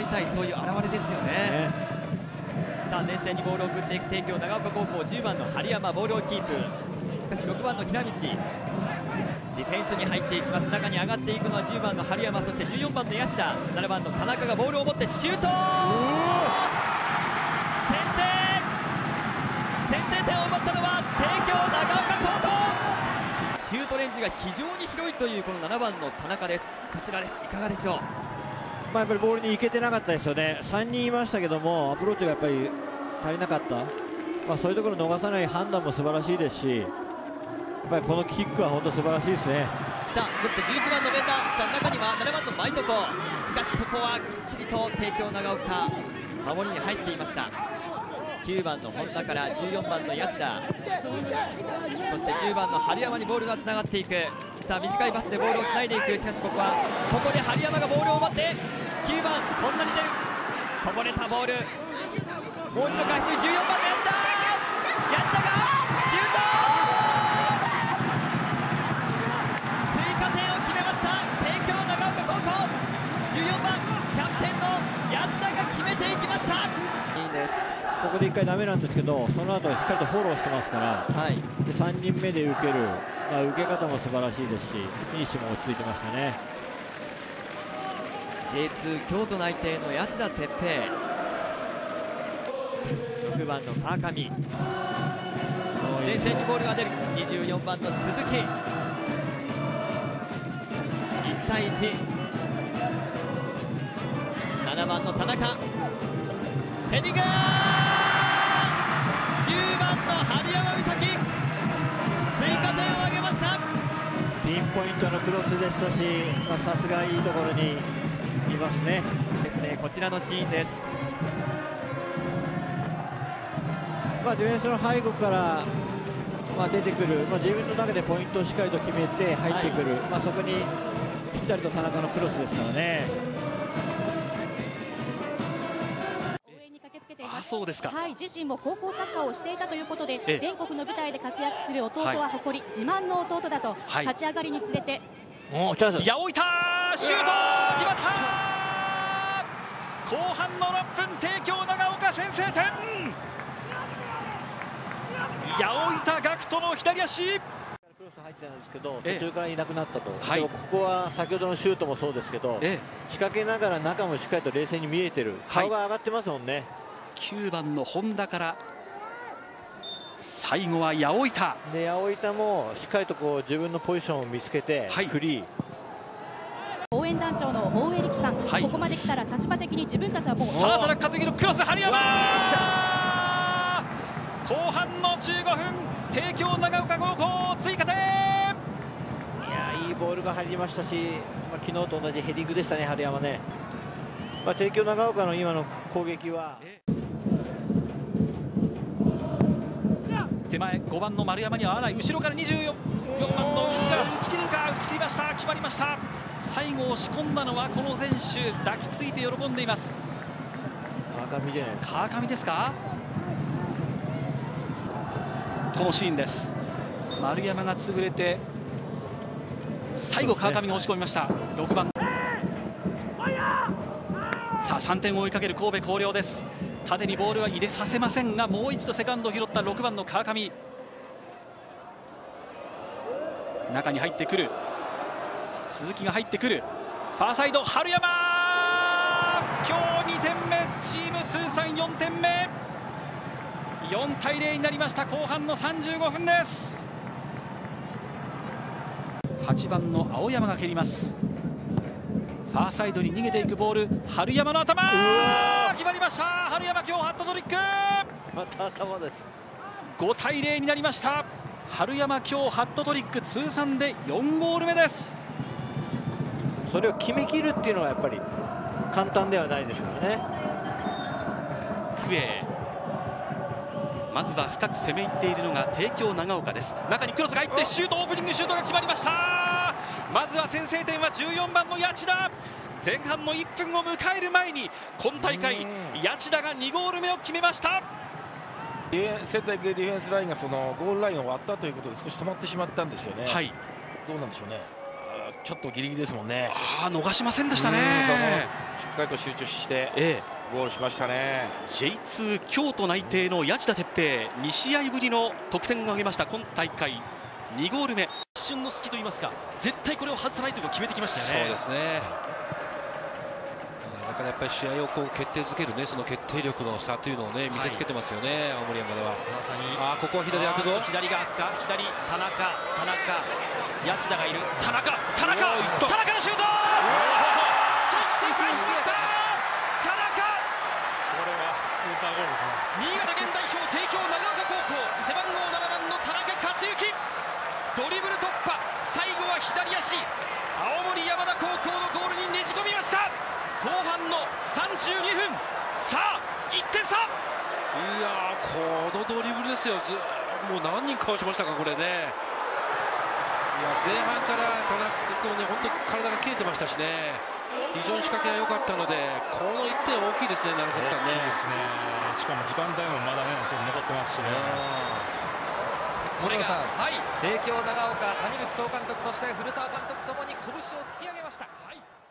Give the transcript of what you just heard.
いたいそういう表れですよね、ね、さあ前線にボールを送っていく帝京長岡高校10番の針山ボールをキープ。しかし6番の平道。ディフェンスに入っていきます。中に上がっていくのは10番の針山そして14番の谷田。7番の田中がボールを持ってシュート！先制！先制点を奪ったのは帝京長岡高校！シュートレンジが非常に広いというこの7番の田中です。こちらです。いかがでしょう？まあ、やっぱりボールに行けてなかったですよね、3人いましたけども、アプローチがやっぱり足りなかった、まあ、そういうところを逃さない判断も素晴らしいですし、やっぱりこのキックは本当素晴らしいですね。さあ、打って11番のベータさあ中には7番のマイトコ、しかしここはきっちりと帝京長岡、守りに入っていました。9番の本田から14番の谷田。そして10番の春山にボールがつながっていく。さあ短いパスでボールをつないでいく。しかしここはここで春山がボールを奪って9番本田に出る。こぼれたボール。もう一度回数14番の谷田。谷田がシュート。追加点を決めました。帝京長岡高校14番キャプテンの谷田が決めていきました。いいです。ここで1回だめなんですけどその後しっかりとフォローしてますから、はい、で3人目で受ける、まあ、受け方も素晴らしいですしフィニッシュも落ち着いてましたね J2 京都内定の谷田哲平。6番の川上前線にボールが出る。24番の鈴木。1対17番の田中。ヘディング !10 番の春山美咲。追加点を挙げました。ピンポイントのクロスでしたしさすがいいところにいますね。ですねこちらのシーンです。まあ、ディフェンスの背後から、まあ、出てくる、まあ、自分の中でポイントをしっかりと決めて入ってくる、はい、まあ、そこにぴったりと田中のクロスですからね。そうですか、はい、自身も高校サッカーをしていたということで、全国の舞台で活躍する弟は誇り、はい、自慢の弟だと、はい、立ち上がりにつれて。お八百板シュート決まった後半の6分帝京長岡先制点。八百板学徒の左足。クロス入ってたんですけど途中からいなくなったと、はい、ここは先ほどのシュートもそうですけど、仕掛けながら中もしっかりと冷静に見えてる。顔が上がってますもんね、9番の本田から最後は八百板。で八百板もしっかりとこう自分のポジションを見つけて、はい、フリー団長の大江力さん、はい、ここまで来たら立場的に自分たちはもうさあ田中和樹のクロス春山後半の15分帝京長岡高校追加点。いやいいボールが入りましたし、まあ、昨日と同じヘディングでしたね春山ね。まあ、帝京長岡の今の攻撃は。手前5番の丸山には合わない。後ろから24番の内から打ち切れるか？打ち切りました。決まりました最後押し込んだのはこの選手抱きついて喜んでいます。川上じゃないです。か川上ですか？このシーンです。丸山が潰れて最後川上が押し込みました。6番。さあ3点を追いかける神戸弘陵です。縦にボールは入れさせませんがもう一度セカンドを拾った6番の川上。中に入ってくる鈴木が入ってくる。ファーサイド春山！今日2点目チーム通算4点目。4対0になりました。後半の35分です。8番の青山が蹴ります。ファーサイドに逃げていくボール。春山の頭！決まりました！春山今日ハットトリック！また頭です。5対0になりました。春山今日ハットトリック。通算で4ゴール目ですそれを決めきるっていうのはやっぱり簡単ではないですからね。まずは深く攻め入っているのが帝京長岡です。中にクロスが入ってシュートオープニングシュートが決まりました。まずは先制点は14番の谷内田。前半の1分を迎える前に今大会谷内田が2ゴール目を決めました。仙台育英ディフェンスラインがそのゴールラインを割ったということで少し止まってしまったんですよね。はい、どうなんでしょうね。ちょっとギリギリですもんね。あ逃しませんでしたね。しっかりと集中して、ええ、ゴールしましたね。J2 京都内定の谷地田哲平2試合ぶりの得点を挙げました。今大会2ゴール目。一瞬の隙といいますか絶対これを外さないというのを決めてきましたよね。そうですね。だからやっぱり試合をこう決定づけるねその決定力の差というのをね見せつけてますよね、はい、青森山では。まさに。あここは左開くぞ。左が開くか左田中田中谷地田がいる。田中田中田中のシュート！そして返しました。田中！これはスーパーゴールですね新潟県代表帝京長岡高校背番号7番の田中克之ドリブル突破。最後は左足。青森山田高校のゴールにねじ込みました。後半の32分。さあ1点差。いやこのドリブルですよ。ずもう何人かわしましたかこれね前半から田中君ね本当体が切れてましたしね。非常に仕掛けが良かったのでこの1点大きいですね楢崎さんね。ですね。しかも時間帯もまだねちょっと残ってますしね。これが、はい、帝京長岡谷口総監督そして古澤監督ともに拳を突き上げました。はい